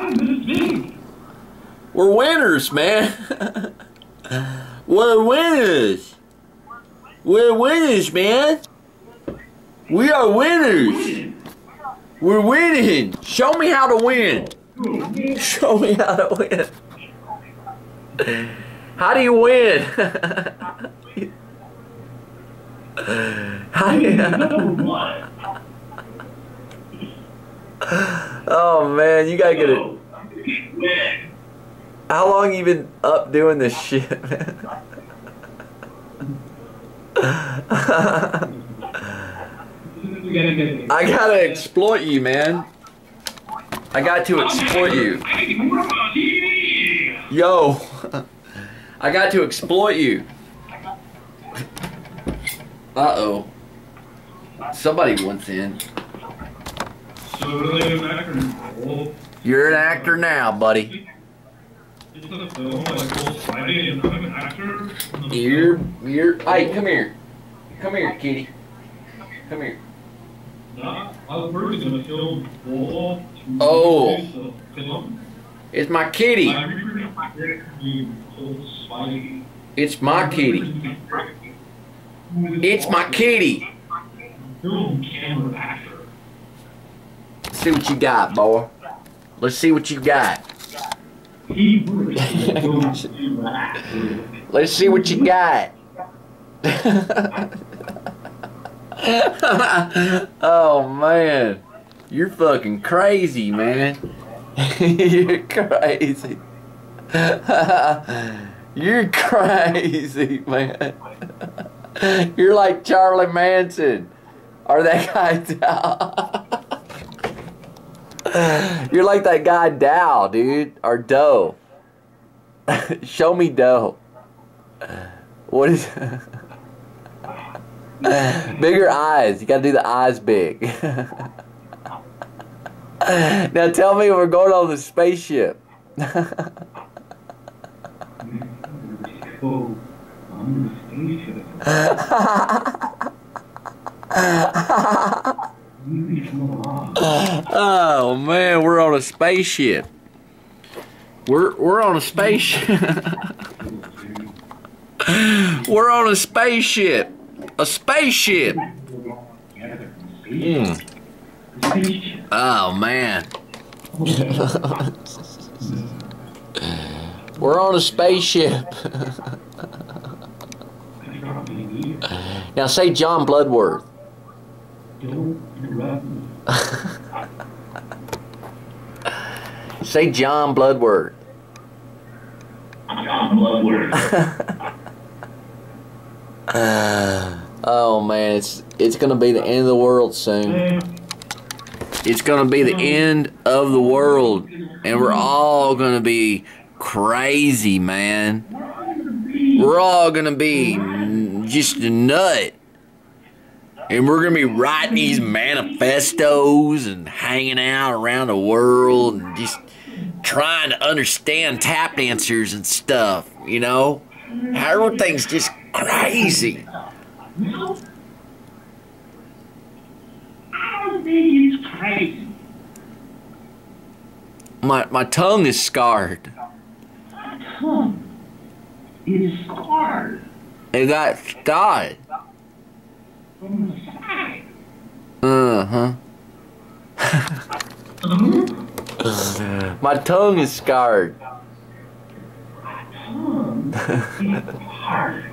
I'm this big. We're winners, man. We're winners. We're winners, man. We are winners. We're winning. Show me how to win. Show me how to win. How do you win? how do you. Oh man, you gotta get it. How long you been up doing this shit, man? I gotta exploit you, man. I got to exploit you. Yo, I got to exploit you. Uh oh. Somebody wants in. So do they back or You're an actor now, buddy. It's a film like Gold Friday and I'm an actor. You're, you're. Hey, come here. Come here, kitty. Come here. Nah, I was first gonna film Gold. Oh. It's my kitty. I recreated Gold Spidey. It's my kitty. It's my kitty. Film camera actor. Let's see what you got, boy. Let's see what you got. He was a film camera actor. Let's see what you got. oh man, you're fucking crazy, man. you're crazy. you're crazy, man. you're like Charlie Manson or that guy. you're like that guy Dow, dude, or Doe. Show me Doe. What is? Bigger eyes. You gotta do the eyes big. now tell me we're going on the spaceship. Oh, I'm the spaceship. Oh man, we're on a spaceship. We're we're on a spaceship. we're on a spaceship. A spaceship. Mm. Oh man. we're on a spaceship. now say John Bloodworth. Don't interrupt me. Say John Bloodworth. John Bloodworth. oh man, it's it's gonna be the end of the world soon. It's gonna be the end of the world, and we're all gonna be crazy, man. We're all gonna be just a nut. And we're gonna be writing these manifestos and hanging out around the world and just trying to understand tap dancers and stuff, you know? Everything's just crazy. No. I don't think it's crazy. My my tongue is scarred. My tongue is scarred It got scarred. Uh huh. My tongue is scarred. My Tongue is hard.